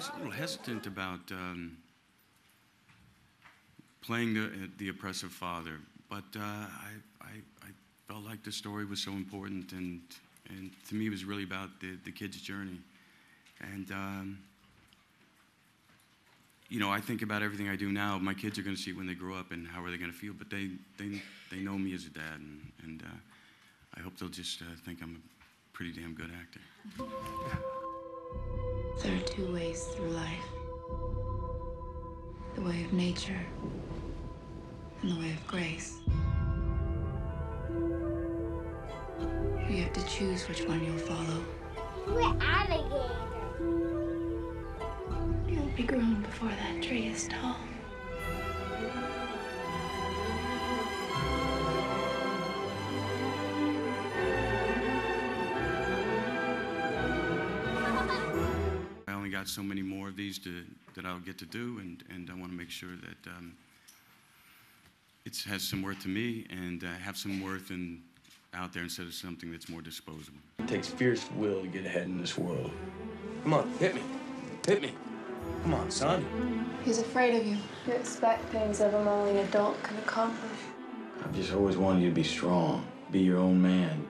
was a little hesitant about um, playing the, the oppressive father, but uh, I, I, I felt like the story was so important, and, and to me, it was really about the, the kid's journey. And, um, you know, I think about everything I do now. My kids are going to see it when they grow up, and how are they going to feel? But they, they, they know me as a dad, and, and uh, I hope they'll just uh, think I'm a pretty damn good actor. There are two ways through life the way of nature and the way of grace. You have to choose which one you'll follow. We're alligator. You'll be grown before that tree is tall. Got so many more of these to, that I'll get to do, and, and I want to make sure that um, it has some worth to me and uh, have some worth in, out there instead of something that's more disposable. It takes fierce will to get ahead in this world. Come on, hit me. Hit me. Come on, son. He's afraid of you. You expect things of him only an adult can accomplish. I've just always wanted you to be strong, be your own man.